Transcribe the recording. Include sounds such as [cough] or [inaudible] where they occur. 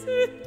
see. [laughs]